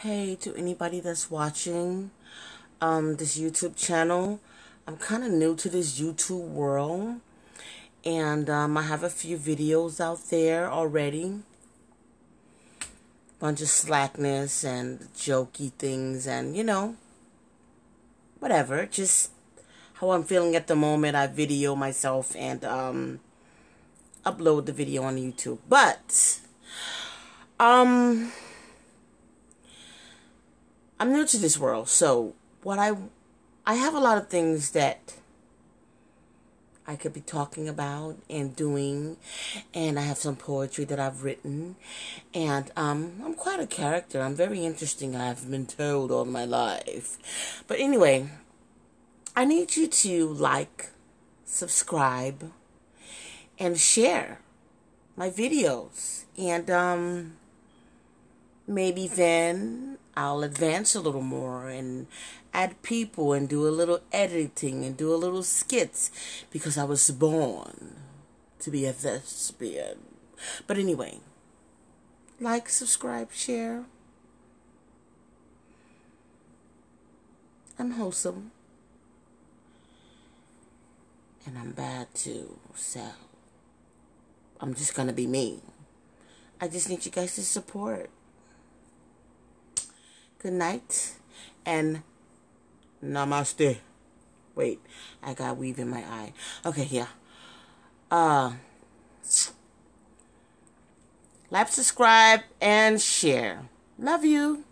Hey, to anybody that's watching um, this YouTube channel, I'm kind of new to this YouTube world, and um, I have a few videos out there already. Bunch of slackness and jokey things, and you know, whatever. Just how I'm feeling at the moment. I video myself and um, upload the video on YouTube, but um I'm new to this world, so what I I have a lot of things that I could be talking about and doing, and I have some poetry that I've written, and um, I'm quite a character. I'm very interesting. I've been told all my life, but anyway, I need you to like, subscribe, and share my videos, and um, maybe then I'll advance a little more and add people and do a little editing and do a little skits because I was born to be a thespian. But anyway, like, subscribe, share. I'm wholesome. And I'm bad too, so I'm just gonna be me. I just need you guys to support good night, and namaste. Wait, I got weave in my eye. Okay, yeah. Uh, like, subscribe, and share. Love you.